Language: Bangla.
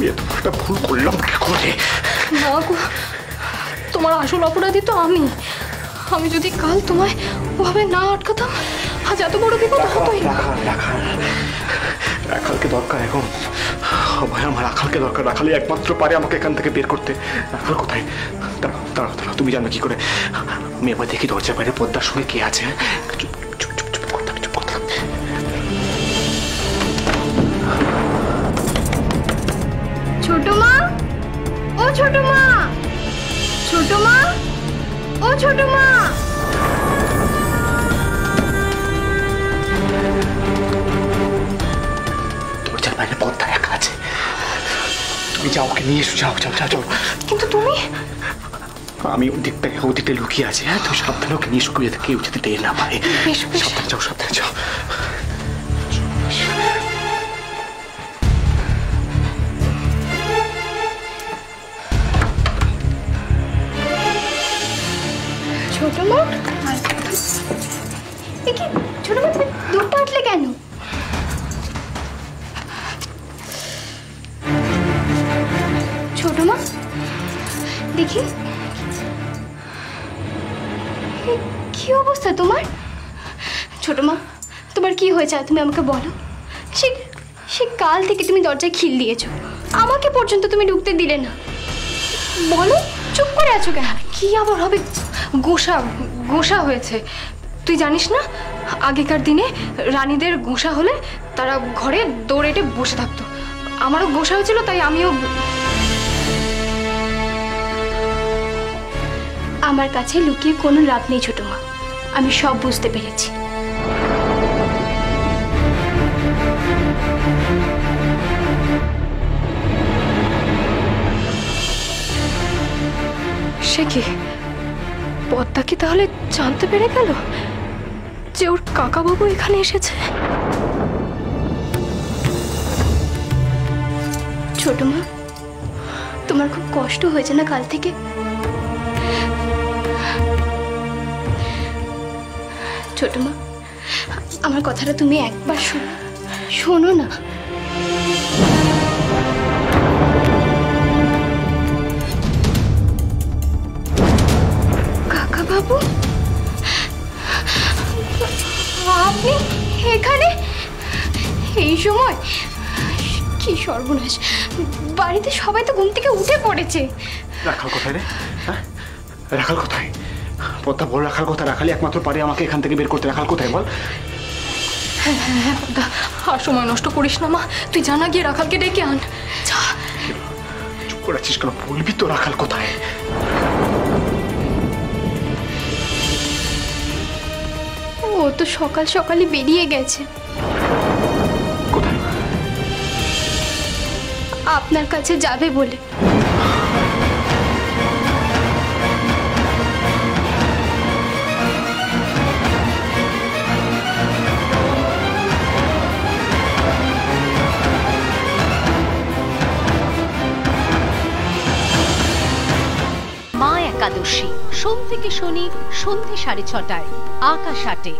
আমি এত ভুল করলাম কি করে? না গো তোমার আসল অপরাধী তো আমি। আমি যদি কাল তোমায় ওভাবে না আটকাতাম আজ এত বড় বিপদ হতোই না। রাখাল রাখাল। রাখালকে দরকার এখন। ভাই আমার রাখালকে দরকার। রাখালে একমাত্র পারে আমাকে এখান থেকে বের করতে। রাখাল কোথায়? দাঁড়াও দাঁড়াও দাঁড়াও তুমি জানো কি করে? আমি এবার দেখি দরজা বাইরে পদ্মার সঙ্গে কে আছে ছোট মা। দরজার বাইরে পদ্মা একা আছে। তুমি যাও ওকে নিয়ে এসো যাও যাও যাও যাও। কিন্তু তুমি? আমি ওদিকটা ওদিকটা লুকিয়ে আছি হ্যাঁ? তুমি সাবধানে ওকে নিয়ে এসো কেউ যাতে টের না বেশ। সাবধানে যাও সাবধানে যাও। মা? আটলে কেন? ছোট মা, দেখি। কি অবস্থা তোমার? ছোট মা, তোমার কি হয়েছে? তুমি আমাকে বলো। সে সে কাল থেকে তুমি দরজায় খিল দিয়েছ। আমাকে পর্যন্ত তুমি ঢুকতে দিলে না। বলো, চুপ করে আছো কেন? কি আবার হবে? গোসা গোসা হয়েছে। তুই জানিস না আগেকার দিনে রানীদের গোসা হলে তারা ঘরে দৌড়েটে বসে থাকতো। আমারও গোসা হয়েছিল তাই আমিও আমার কাছে লুকিয়ে কোনো লাভ নেই ছোট মা। আমি সব বুঝতে পেরেছি। সে কি? পদ্মা কি তাহলে জানতে পেরে গেল যে ওর কাকাবাবু এখানে এসেছে? ছোট মা, তোমার খুব কষ্ট হয়েছে না কাল থেকে? ছোট মা, আমার কথাটা তুমি একবার শোনো শোনো না। আপনি এখানে? এই সময়? কি সর্বনাশ। বাড়িতে সবাই তো ঘুম থেকে উঠে পড়েছে। রাখাল কোথায় রে? হ্যাঁ? রাখাল কোথায়? পদ্মা বল রাখাল কোথায়? রাখালি একমাত্র পারে আমাকে এখান থেকে বের করতে। রাখাল কোথায় বল? হ্যাঁ পদ্মা আর সময় নষ্ট করিস না মা। তুই জানা গিয়ে রাখালকে ডেকে আন। যা। চুপ করে আছিস কেন? বলবি তো রাখাল কোথায়? তো সকাল সকালে বেরিয়ে গেছে। আপনার কাছে যাবে বলে। মা একাদশী সোম থেকে শনি সন্ধে সাড়ে ছটায় আকাশ আটে।